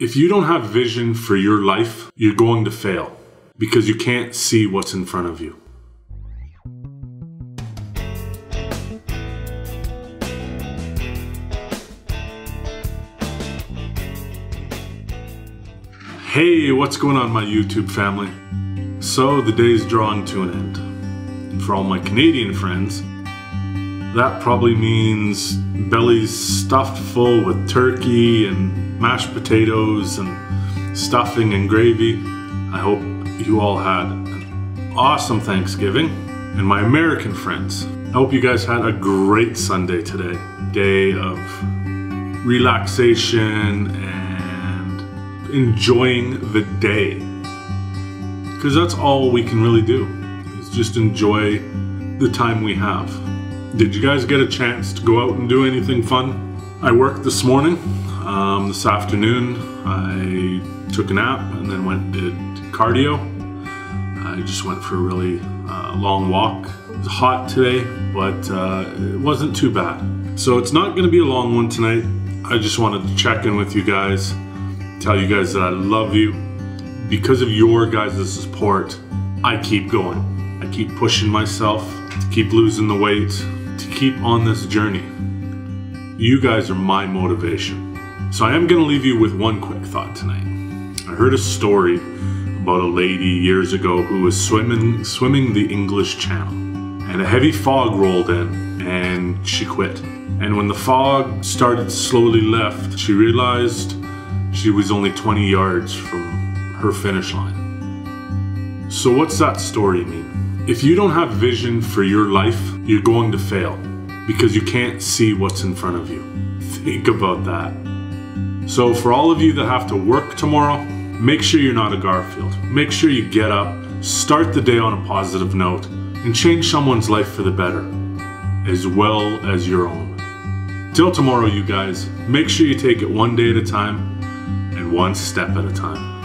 If you don't have vision for your life, you're going to fail because you can't see what's in front of you. Hey, what's going on, my YouTube family? So, the day's drawing to an end. For all my Canadian friends, that probably means bellies stuffed full with turkey and mashed potatoes and stuffing and gravy. I hope you all had an awesome Thanksgiving. And my American friends, I hope you guys had a great Sunday today. Day of relaxation and enjoying the day. Because that's all we can really do, is just enjoy the time we have. Did you guys get a chance to go out and do anything fun? I worked this morning. Um, this afternoon, I took a nap and then went and did cardio. I just went for a really uh, long walk. It was hot today, but uh, it wasn't too bad. So it's not going to be a long one tonight. I just wanted to check in with you guys, tell you guys that I love you. Because of your guys' support, I keep going. I keep pushing myself keep losing the weight, to keep on this journey. You guys are my motivation. So I am going to leave you with one quick thought tonight. I heard a story about a lady years ago who was swimming swimming the English Channel and a heavy fog rolled in and she quit. And when the fog started slowly left, she realized she was only 20 yards from her finish line. So what's that story mean? If you don't have vision for your life, you're going to fail because you can't see what's in front of you. Think about that. So for all of you that have to work tomorrow, make sure you're not a Garfield. Make sure you get up, start the day on a positive note, and change someone's life for the better, as well as your own. Till tomorrow, you guys, make sure you take it one day at a time and one step at a time.